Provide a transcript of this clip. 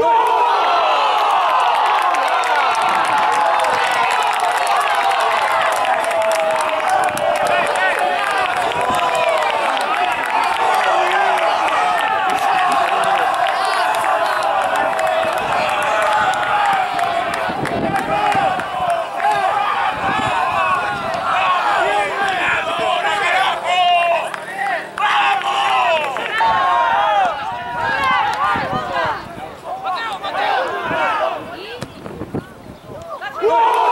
Whoa! Whoa!